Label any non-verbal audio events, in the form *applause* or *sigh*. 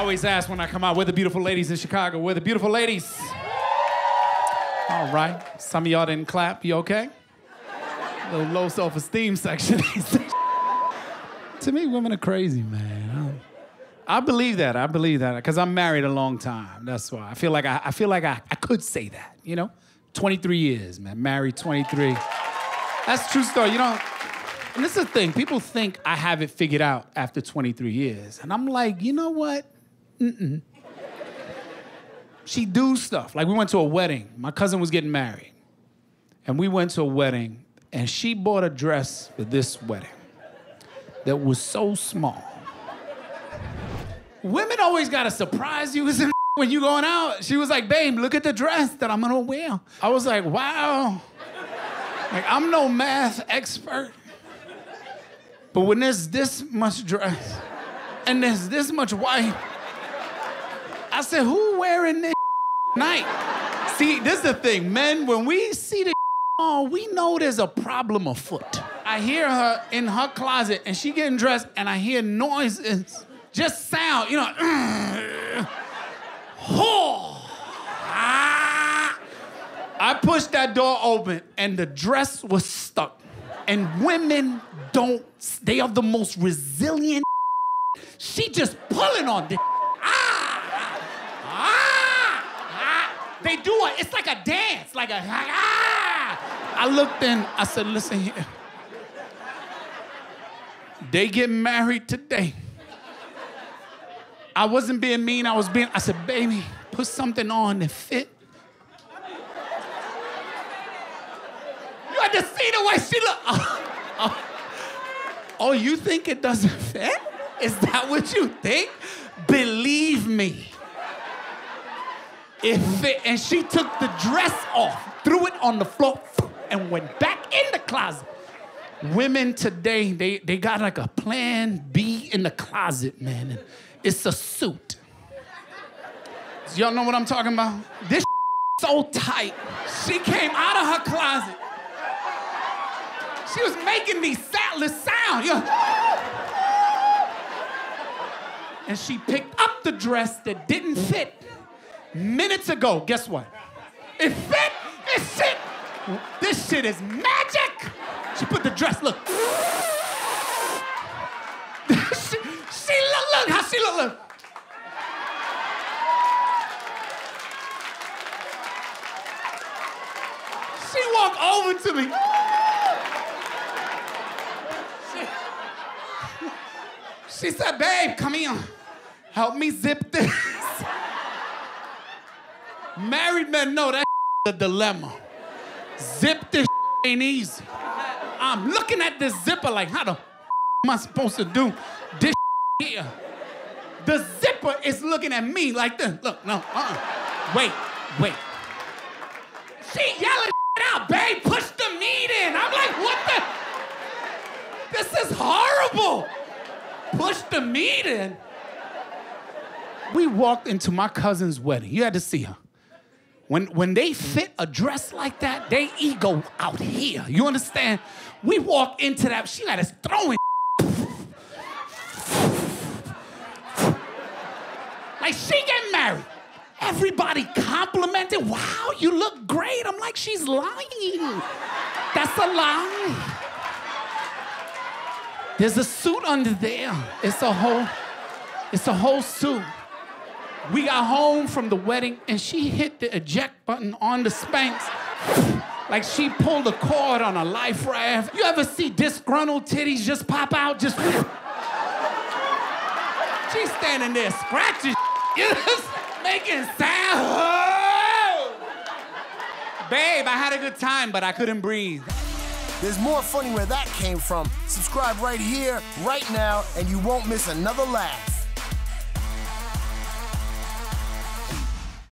always ask when I come out, where the beautiful ladies in Chicago? Where the beautiful ladies? All right. Some of y'all didn't clap. You okay? Little low self-esteem section. *laughs* to me, women are crazy, man. I believe that. I believe that because I'm married a long time. That's why I feel like I, I feel like I, I could say that. You know, 23 years, man. Married 23. That's true story. You know, and this is the thing. People think I have it figured out after 23 years, and I'm like, you know what? Mm-mm. She do stuff. Like we went to a wedding. My cousin was getting married, and we went to a wedding, and she bought a dress for this wedding that was so small Women always gotta surprise you *laughs* when you going out. She was like, babe, look at the dress that I'm gonna wear. I was like, wow. Like, I'm no math expert. But when there's this much dress and there's this much white, I said, who wearing this *laughs* night? See, this is the thing. Men, when we see the *laughs* oh, we know there's a problem afoot. I hear her in her closet and she getting dressed and I hear noises just sound, you know. *laughs* ah. I pushed that door open and the dress was stuck. And women don't, they are the most resilient. She just pulling on this. Ah, ah, ah. They do it, it's like a dance, like a ah. I looked in, I said, listen here. They get married today. I wasn't being mean, I was being, I said, baby, put something on that fit. You had to see the way she looked. Oh, oh. oh, you think it doesn't fit? Is that what you think? Believe me. It fit. And she took the dress off, threw it on the floor, and went back in the closet. Women today, they, they got like a plan B in the closet, man. And it's a suit. Y'all know what I'm talking about? This *laughs* so tight. She came out of her closet. She was making these salad sound. And she picked up the dress that didn't fit minutes ago. Guess what? It fit. It fit. This shit is magic. She put the dress, look. *laughs* She she look, how she look, look. She walked over to me. She, she said, babe, come here. Help me zip this. *laughs* Married men know that *laughs* a dilemma. Zip this *laughs* ain't easy. I'm looking at this zipper like, how the *laughs* am I supposed to do this here? The zipper is looking at me like this. Look, no, uh-uh. Wait, wait. She yelling out, babe, push the meat in. I'm like, what the? This is horrible. Push the meat in. We walked into my cousin's wedding. You had to see her. When, when they fit a dress like that, they ego out here. You understand? We walk into that, she got us throwing *laughs* Like she getting married. Everybody complimented. Wow, you look great. I'm like, she's lying. That's a lie. There's a suit under there. It's a whole, it's a whole suit. We got home from the wedding and she hit the eject button on the Spanx. *sighs* Like she pulled a cord on a life raft. You ever see disgruntled titties just pop out? Just. *sighs* She's standing there scratching *laughs* just *laughs* making sound. Babe, I had a good time, but I couldn't breathe. There's more funny where that came from. Subscribe right here, right now, and you won't miss another laugh.